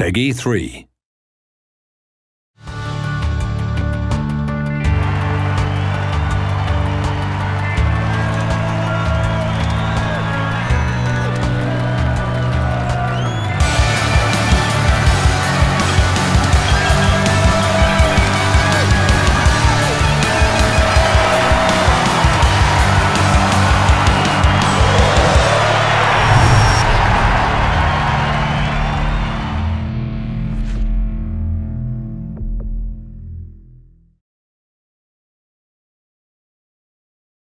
Peggy 3.